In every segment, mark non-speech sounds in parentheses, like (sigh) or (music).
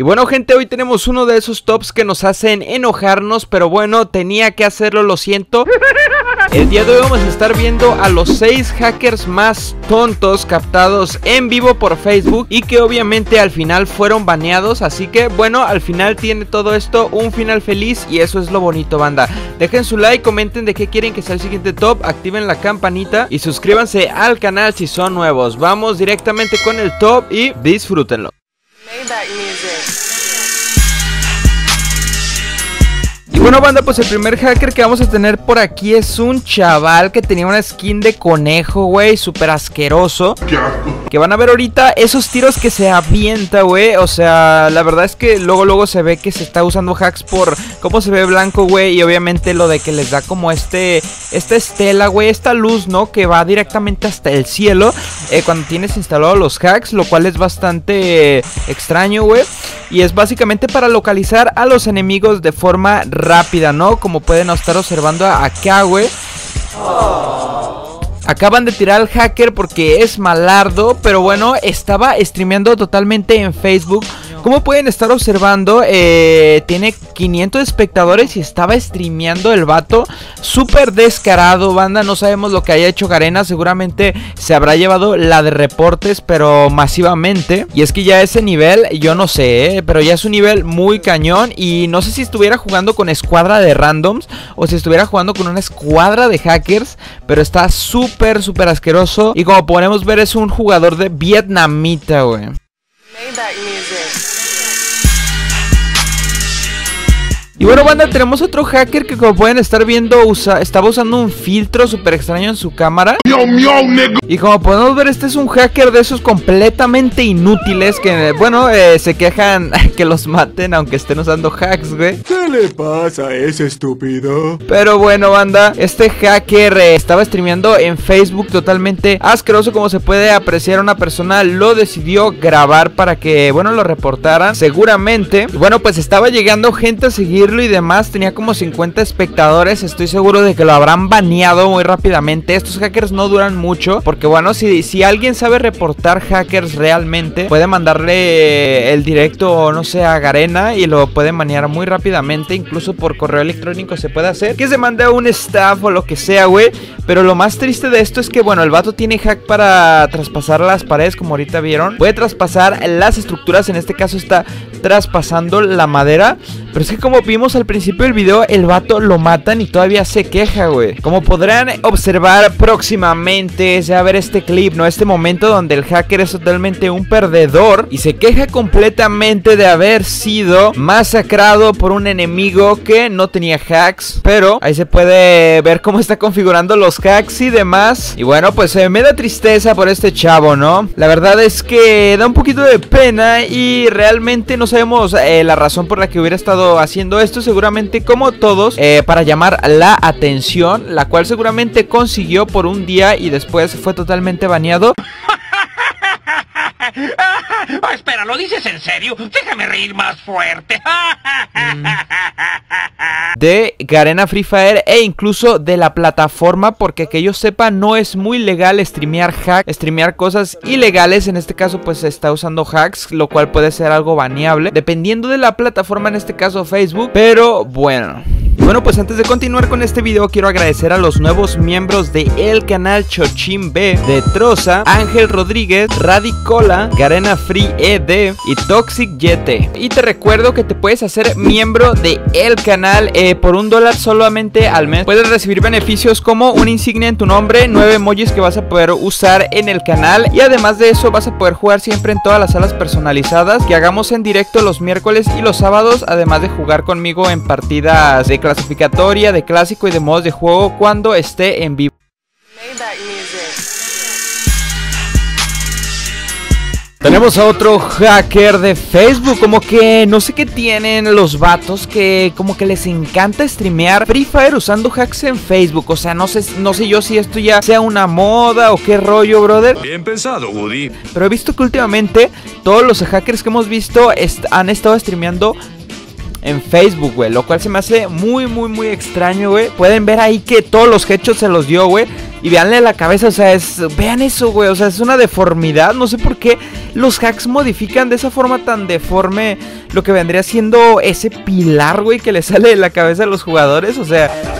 Y bueno gente, hoy tenemos uno de esos tops que nos hacen enojarnos, pero bueno, tenía que hacerlo, lo siento. (laughs) El día de hoy vamos a estar viendo a los 6 hackers más tontos captados en vivo por Facebook y que obviamente al final fueron baneados, así que bueno, al final tiene todo esto un final feliz y eso es lo bonito banda. Dejen su like, comenten de qué quieren que sea el siguiente top, activen la campanita y suscríbanse al canal si son nuevos. Vamos directamente con el top y disfrútenlo. Y bueno banda, pues el primer hacker que vamos a tener por aquí es un chaval que tenía una skin de conejo, güey, súper asqueroso. Que van a ver ahorita esos tiros que se avienta, güey. O sea, la verdad es que luego luego se ve que se está usando hacks por cómo se ve blanco, güey. Y obviamente lo de que les da como este, esta estela, güey, esta luz, ¿no? Que va directamente hasta el cielo eh, cuando tienes instalado los hacks, lo cual es bastante extraño, güey. Y es básicamente para localizar a los enemigos de forma rápida, ¿no? Como pueden estar observando acá, güey. Acaban de tirar al hacker porque es malardo, pero bueno, estaba streameando totalmente en Facebook como pueden estar observando, eh, tiene 500 espectadores y estaba streameando el vato. Súper descarado, banda. No sabemos lo que haya hecho Garena. Seguramente se habrá llevado la de reportes, pero masivamente. Y es que ya ese nivel, yo no sé, eh, pero ya es un nivel muy cañón. Y no sé si estuviera jugando con escuadra de randoms o si estuviera jugando con una escuadra de hackers. Pero está súper, súper asqueroso. Y como podemos ver, es un jugador de vietnamita, güey. Maybach music. Y bueno, banda, tenemos otro hacker que como pueden estar viendo usa, estaba usando un filtro súper extraño en su cámara. Y como podemos ver, este es un hacker de esos completamente inútiles que, bueno, eh, se quejan (laughs) que los maten aunque estén usando hacks, güey. ¿Qué le pasa a ese estúpido? Pero bueno, banda, este hacker eh, estaba streameando en Facebook totalmente asqueroso como se puede apreciar. Una persona lo decidió grabar para que, bueno, lo reportaran seguramente. Y bueno, pues estaba llegando gente a seguir y demás, tenía como 50 espectadores. Estoy seguro de que lo habrán baneado muy rápidamente. Estos hackers no duran mucho. Porque bueno, si, si alguien sabe reportar hackers realmente, puede mandarle el directo, no sé, a Garena y lo puede banear muy rápidamente. Incluso por correo electrónico se puede hacer. Que se mande a un staff o lo que sea, güey. Pero lo más triste de esto es que, bueno, el vato tiene hack para traspasar las paredes, como ahorita vieron. Puede traspasar las estructuras. En este caso está traspasando la madera. Pero es que como vimos al principio del video, el vato lo matan y todavía se queja, güey. Como podrán observar próximamente, se va a ver este clip, ¿no? Este momento donde el hacker es totalmente un perdedor y se queja completamente de haber sido masacrado por un enemigo que no tenía hacks. Pero ahí se puede ver cómo está configurando los hacks y demás. Y bueno, pues eh, me da tristeza por este chavo, ¿no? La verdad es que da un poquito de pena y realmente no sabemos eh, la razón por la que hubiera estado haciendo esto seguramente como todos eh, para llamar la atención, la cual seguramente consiguió por un día y después fue totalmente baneado. Oh, (laughs) espera, ¿lo dices en serio? Déjame reír más fuerte. De Garena Free Fire e incluso de la plataforma porque que yo sepa no es muy legal streamear hacks, streamear cosas ilegales, en este caso pues se está usando hacks, lo cual puede ser algo baneable, dependiendo de la plataforma, en este caso Facebook, pero bueno. Bueno, pues antes de continuar con este video quiero agradecer a los nuevos miembros de el canal Chochim B, de Troza, Ángel Rodríguez, Radicola, Garena Free ED y Toxic Yete. Y te recuerdo que te puedes hacer miembro de el canal eh, por un dólar solamente al mes. Puedes recibir beneficios como una insignia en tu nombre, nueve emojis que vas a poder usar en el canal y además de eso vas a poder jugar siempre en todas las salas personalizadas que hagamos en directo los miércoles y los sábados, además de jugar conmigo en partidas de clasificatoria, de clásico y de modos de juego cuando esté en vivo. Tenemos a otro hacker de Facebook, como que no sé qué tienen los vatos que como que les encanta streamear Free Fire usando hacks en Facebook, o sea, no sé no sé yo si esto ya sea una moda o qué rollo, brother. Bien pensado, Woody. Pero he visto que últimamente todos los hackers que hemos visto han estado streameando en Facebook, güey. Lo cual se me hace muy, muy, muy extraño, güey. Pueden ver ahí que todos los hechos se los dio, güey. Y veanle la cabeza, o sea, es. Vean eso, güey. O sea, es una deformidad. No sé por qué los hacks modifican de esa forma tan deforme lo que vendría siendo ese pilar, güey, que le sale de la cabeza a los jugadores. O sea.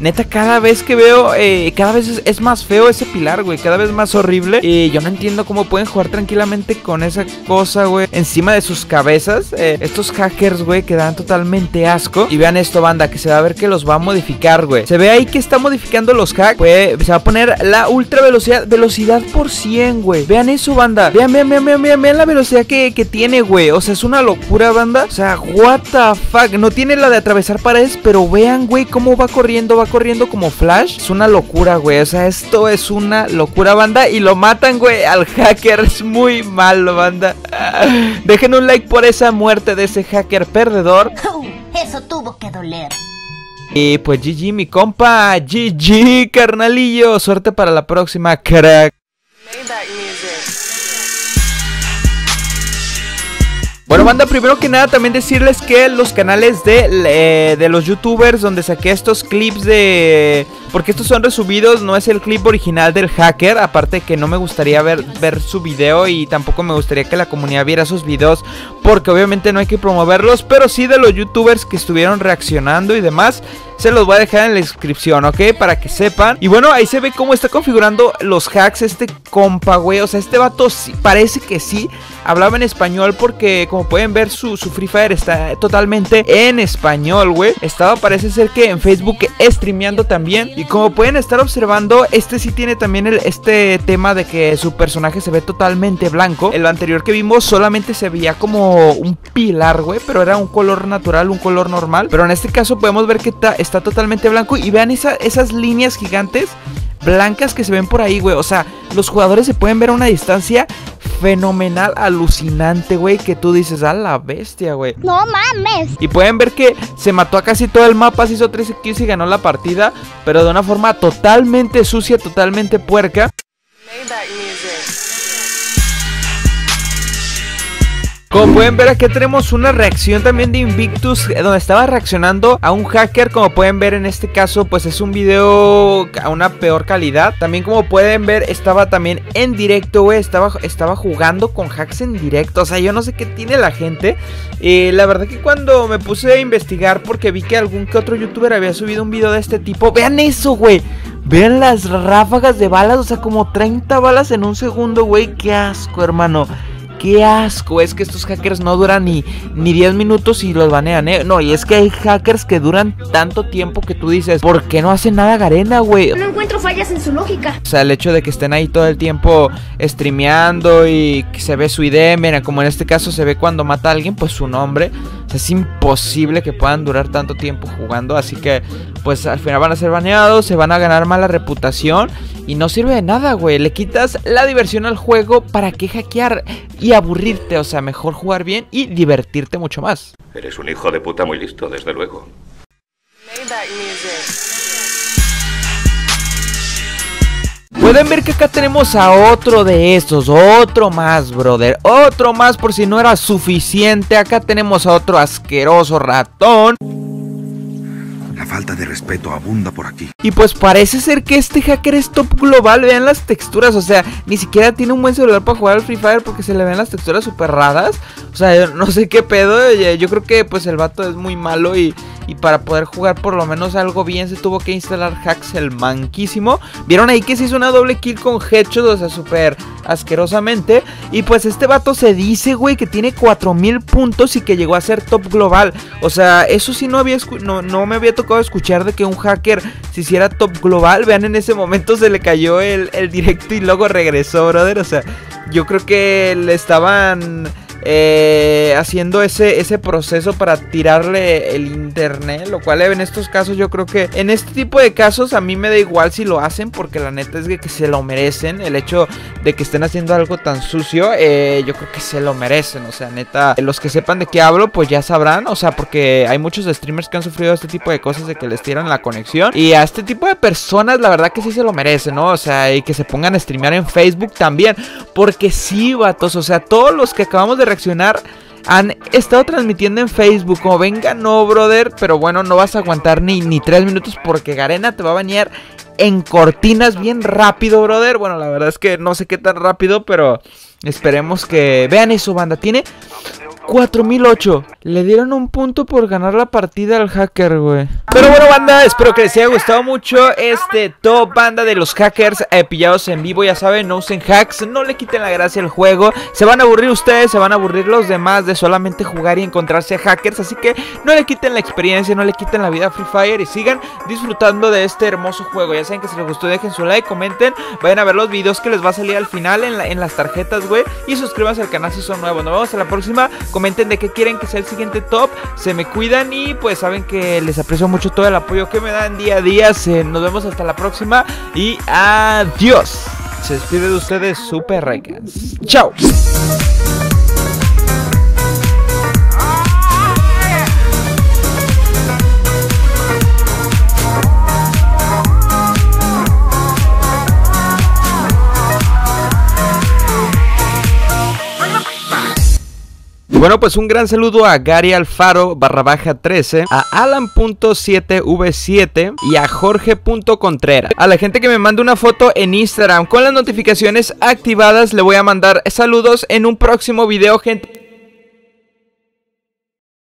Neta, cada vez que veo, eh, cada vez es, más feo ese pilar, güey. Cada vez más horrible. Y yo no entiendo cómo pueden jugar tranquilamente con esa cosa, güey. Encima de sus cabezas. Eh, estos hackers, güey, que dan totalmente asco. Y vean esto, banda, que se va a ver que los va a modificar, güey. Se ve ahí que está modificando los hacks. Güey, se va a poner la ultra velocidad, velocidad por 100, güey. Vean eso, banda. Vean, vean, vean, vean, vean, vean la velocidad que, que tiene, güey. O sea, es una locura, banda. O sea, what the fuck. No tiene la de atravesar paredes, pero vean, güey, cómo va corriendo, va corriendo como Flash. Es una locura, güey. O sea, esto es una locura, banda. Y lo matan, güey, al hacker. Es muy malo, banda. (laughs) Dejen un like por esa muerte de ese hacker perdedor. Eso tuvo que doler. Y pues GG, mi compa. GG, carnalillo. Suerte para la próxima, crack. Bueno, banda, primero que nada también decirles que los canales de, de los youtubers donde saqué estos clips de... Porque estos son resubidos, no es el clip original del hacker, aparte que no me gustaría ver, ver su video y tampoco me gustaría que la comunidad viera sus videos, porque obviamente no hay que promoverlos, pero sí de los youtubers que estuvieron reaccionando y demás. Se los voy a dejar en la descripción, ¿ok? Para que sepan. Y bueno, ahí se ve cómo está configurando los hacks este compa, güey. O sea, este vato sí, parece que sí hablaba en español porque, como pueden ver, su, su Free Fire está totalmente en español, güey. Estaba, parece ser que en Facebook streameando también. Y como pueden estar observando, este sí tiene también el, este tema de que su personaje se ve totalmente blanco. El anterior que vimos solamente se veía como un pilar, güey. Pero era un color natural, un color normal. Pero en este caso podemos ver que está está totalmente blanco. Y vean esas líneas gigantes blancas que se ven por ahí, güey. O sea, los jugadores se pueden ver a una distancia fenomenal, alucinante, güey. Que tú dices, a la bestia, güey. No mames. Y pueden ver que se mató a casi todo el mapa, se hizo 13 kills y ganó la partida. Pero de una forma totalmente sucia, totalmente puerca. Como pueden ver aquí tenemos una reacción también de Invictus eh, donde estaba reaccionando a un hacker como pueden ver en este caso pues es un video a una peor calidad También como pueden ver estaba también en directo güey estaba, estaba jugando con hacks en directo O sea yo no sé qué tiene la gente eh, La verdad que cuando me puse a investigar porque vi que algún que otro youtuber había subido un video de este tipo Vean eso güey Vean las ráfagas de balas, o sea, como 30 balas en un segundo, güey. Qué asco, hermano. Qué asco, es que estos hackers no duran ni, ni 10 minutos y los banean, ¿eh? No, y es que hay hackers que duran tanto tiempo que tú dices, ¿por qué no hacen nada Garena, güey? No encuentro fallas en su lógica. O sea, el hecho de que estén ahí todo el tiempo streameando y que se ve su ID, mira, como en este caso se ve cuando mata a alguien, pues su nombre. O sea, es imposible que puedan durar tanto tiempo jugando, así que pues al final van a ser baneados, se van a ganar mala reputación y no sirve de nada, güey. Le quitas la diversión al juego para que hackear y aburrirte. O sea, mejor jugar bien y divertirte mucho más. Eres un hijo de puta muy listo, desde luego. Pueden ver que acá tenemos a otro de estos, otro más, brother, otro más por si no era suficiente. Acá tenemos a otro asqueroso ratón. La falta de respeto abunda por aquí. Y pues parece ser que este hacker es top global. Vean las texturas. O sea, ni siquiera tiene un buen celular para jugar al Free Fire porque se le ven las texturas super raras. O sea, no sé qué pedo. Yo creo que pues el vato es muy malo y, y para poder jugar por lo menos algo bien se tuvo que instalar hacks el manquísimo. Vieron ahí que se hizo una doble kill con headshot, o sea, súper asquerosamente. Y pues este vato se dice, güey, que tiene 4000 puntos y que llegó a ser top global. O sea, eso sí no había no, no me había tocado escuchar de que un hacker se hiciera top global. Vean, en ese momento se le cayó el, el directo y luego regresó, brother. O sea, yo creo que le estaban eh, haciendo ese, ese proceso para tirarle el internet, lo cual en estos casos yo creo que en este tipo de casos a mí me da igual si lo hacen porque la neta es que, se lo merecen, el hecho de que estén haciendo algo tan sucio, eh, yo creo que se lo merecen, o sea, neta, los que sepan de qué hablo pues ya sabrán, o sea, porque hay muchos streamers que han sufrido este tipo de cosas de que les tiran la conexión. Y a este tipo de personas la verdad que sí se lo merecen, ¿no? O sea, y que se pongan a streamear en Facebook también, porque sí, vatos, o sea, todos los que acabamos de reaccionar han estado transmitiendo en Facebook. Como venga, no, brother. Pero bueno, no vas a aguantar ni, ni tres minutos porque Garena te va a bañar en cortinas bien rápido, brother. Bueno, la verdad es que no sé qué tan rápido, pero esperemos que vean eso, banda. Tiene 4008. Le dieron un punto por ganar la partida al hacker, güey. Pero bueno, banda, espero que les haya gustado mucho este top banda de los hackers eh, pillados en vivo. Ya saben, no usen hacks, no le quiten la gracia al juego. Se van a aburrir ustedes, se van a aburrir los demás de solamente jugar y encontrarse hackers. Así que no le quiten la experiencia, no le quiten la vida a Free Fire y sigan disfrutando de este hermoso juego. Ya saben que si les gustó, dejen su like, comenten, vayan a ver los videos que les va a salir al final en las tarjetas, güey. Y suscríbanse al canal si son nuevos. Nos vemos en la próxima. Comenten de qué quieren que sea el siguiente top. Se me cuidan y pues saben que les aprecio mucho todo el apoyo que me dan día a día. nos vemos hasta la próxima y adiós. Se despide de ustedes Super Regas. Chao. Bueno, pues un gran saludo a Gary Alfaro barra baja 13, a Alan.7V7 y a Jorge.contreras. A la gente que me manda una foto en Instagram con las notificaciones activadas, le voy a mandar saludos en un próximo video, gente.